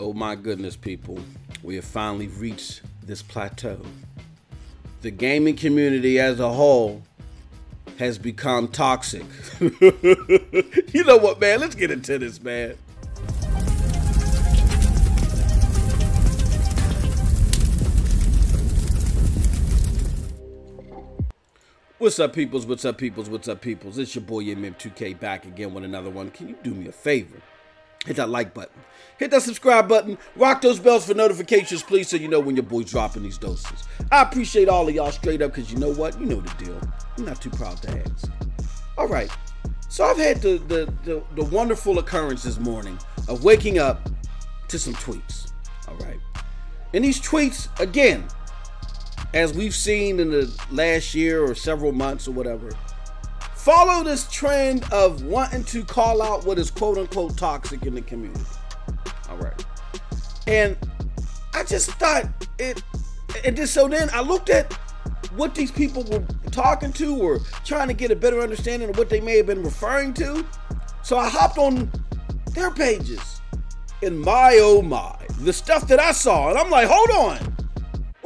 Oh my goodness, people. We have finally reached this plateau. The gaming community as a whole has become toxic. you know what, man? Let's get into this, man. What's up, peoples? What's up, peoples? What's up, peoples? It's your boy MM2K back again with another one. Can you do me a favor? Hit that like button. Hit that subscribe button. Rock those bells for notifications, please, so you know when your boy's dropping these doses. I appreciate all of y'all straight up because you know what? You know the deal. I'm not too proud to ask. All right. So I've had the, the, the, the wonderful occurrence this morning of waking up to some tweets. All right. And these tweets, again, as we've seen in the last year or several months or whatever, follow this trend of wanting to call out what is quote unquote toxic in the community. All right. And I just thought it, and just so then I looked at what these people were talking to or trying to get a better understanding of what they may have been referring to. So I hopped on their pages. And my oh my, the stuff that I saw, and I'm like, hold on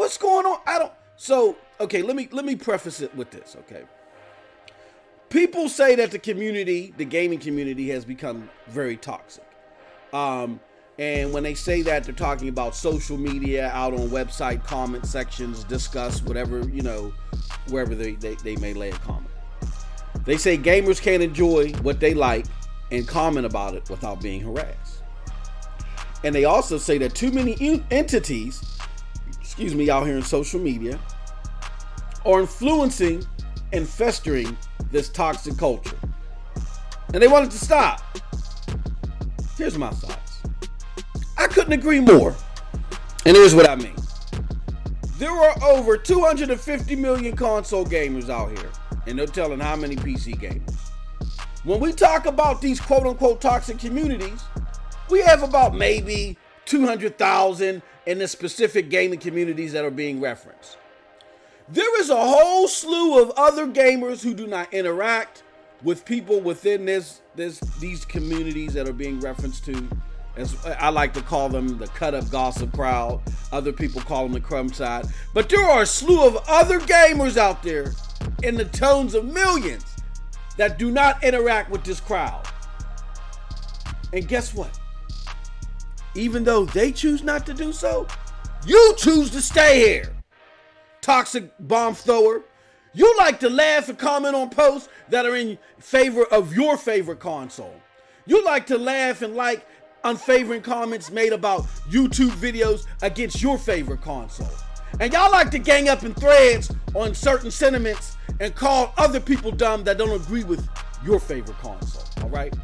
what's going on? I don't. So okay, let me let me preface it with this. Okay, people say that the community, the gaming community, has become very toxic. Um, and when they say that, they're talking about social media, out on website comment sections, discuss whatever you know, wherever they, they, they may lay a comment. They say gamers can't enjoy what they like and comment about it without being harassed. And they also say that too many entities excuse me, out here in social media are influencing and festering this toxic culture. And they want it to stop. Here's my thoughts. I couldn't agree more. And here's what I mean. There are over 250 million console gamers out here, and they're telling how many PC gamers. When we talk about these quote unquote toxic communities, we have about maybe 200,000 in the specific gaming communities that are being referenced. There is a whole slew of other gamers who do not interact with people within this this these communities that are being referenced to. As I like to call them the cut up gossip crowd. Other people call them the crumb side. But there are a slew of other gamers out there in the tones of millions that do not interact with this crowd. And guess what? even though they choose not to do so, you choose to stay here. Toxic bomb thrower. You like to laugh and comment on posts that are in favor of your favorite console. You like to laugh and like unfavoring comments made about YouTube videos against your favorite console. And y'all like to gang up in threads on certain sentiments and call other people dumb that don't agree with your favorite console. All right?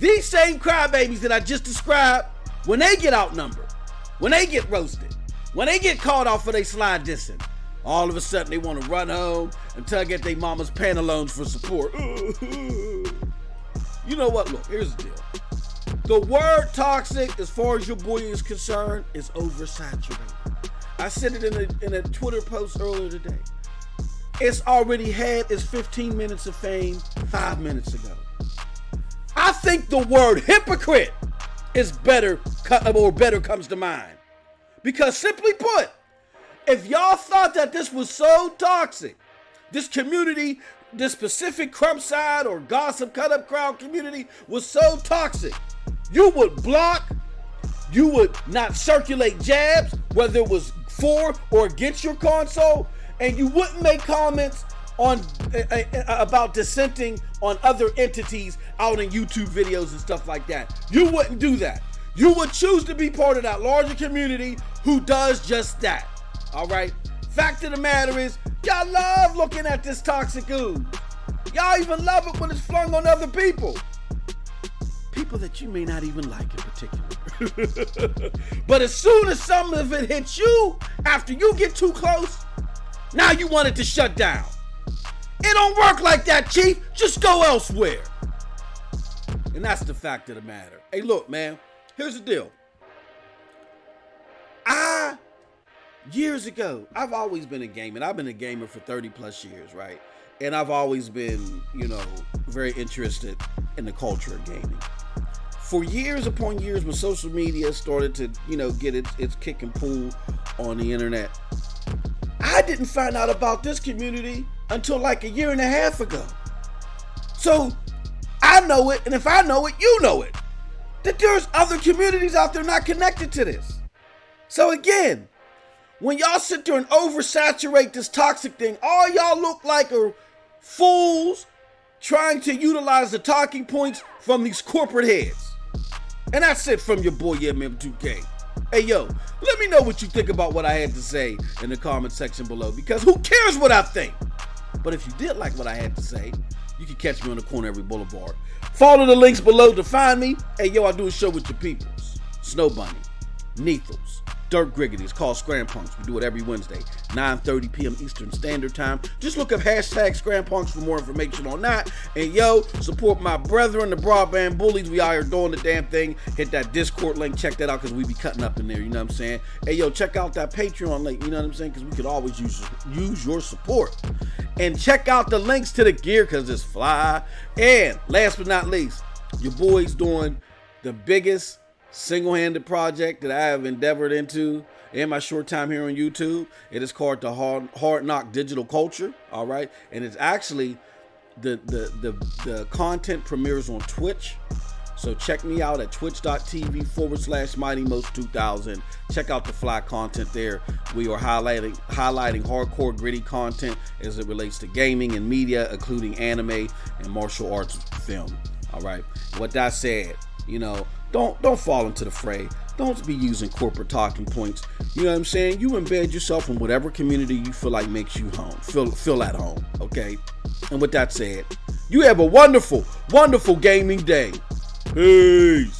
These same crybabies that I just described when they get outnumbered, when they get roasted, when they get caught off for they slide dissing, all of a sudden they want to run home and tug at their mama's pantaloons for support. you know what? Look, here's the deal. The word toxic, as far as your boy is concerned, is oversaturated. I said it in a, in a Twitter post earlier today. It's already had its 15 minutes of fame five minutes ago. I think the word hypocrite is better or better comes to mind. Because simply put, if y'all thought that this was so toxic, this community, this specific crump side or gossip cut up crowd community was so toxic, you would block, you would not circulate jabs, whether it was for or against your console, and you wouldn't make comments on uh, uh, about dissenting on other entities out in YouTube videos and stuff like that. You wouldn't do that. You would choose to be part of that larger community who does just that. All right. Fact of the matter is, y'all love looking at this toxic ooze. Y'all even love it when it's flung on other people. People that you may not even like in particular. but as soon as some of it hits you, after you get too close, now you want it to shut down. It don't work like that, Chief. Just go elsewhere. And that's the fact of the matter. Hey, look, man, here's the deal. Years ago, I've always been a gamer. I've been a gamer for 30 plus years, right? And I've always been, you know, very interested in the culture of gaming. for years upon years when social media started to, you know, get its, its kick and pull on the internet, I didn't find out about this community until like a year and a half ago. So I know it, and if I know it, you know it. That there's other communities out there not connected to this. So again, when y'all sit there and oversaturate this toxic thing, all y'all look like are fools trying to utilize the talking points from these corporate heads. And that's it from your boy MM2K. Hey yo, let me know what you think about what I had to say in the comment section below because who cares what I think? But if you did like what I had to say, you can catch me on the corner every boulevard. Follow the links below to find me. Hey yo, I do a show with your peoples. Snow Bunny, Neethles, Dirk Griggity. It's called Scram Punks. We do it every Wednesday, 9:30 p.m. Eastern Standard Time. Just look up hashtag Scram Punks for more information on that. And yo, support my brethren, the broadband bullies. We out here doing the damn thing. Hit that Discord link. Check that out because we be cutting up in there. You know what I'm saying? Hey yo, check out that Patreon link. You know what I'm saying? Because we could always use use your support. And check out the links to the gear because it's fly. And last but not least, your boy's doing the biggest single-handed project that I have endeavored into in my short time here on YouTube. It is called the Hard, Hard Knock Digital Culture. All right, and it's actually the the the the content premieres on Twitch. So check me out at twitch.tv forward slash Mighty Mos 2000. Check out the fly content there. We are highlighting highlighting hardcore gritty content as it relates to gaming and media, including anime and martial arts film. All right. With that said, you know, don't don't fall into the fray. Don't be using corporate talking points. You know what I'm saying? You embed yourself in whatever community you feel like makes you home. Feel feel at home. Okay. And with that said, you have a wonderful, wonderful gaming day. Peace.